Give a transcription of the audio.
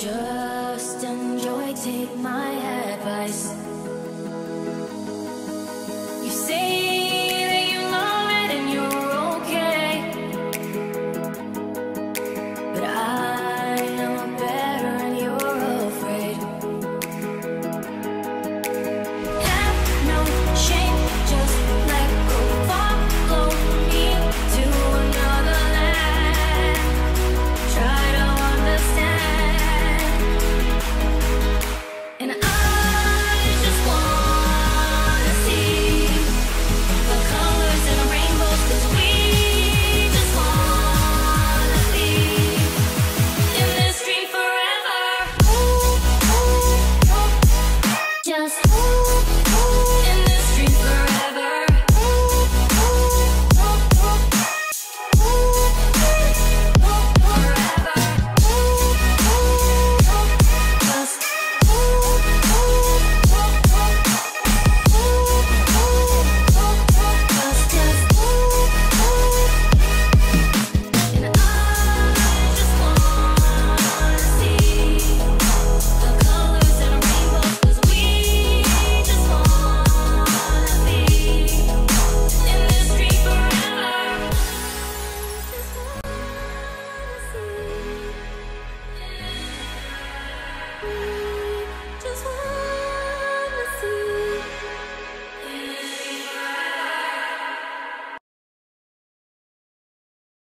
Just enjoy, take my advice.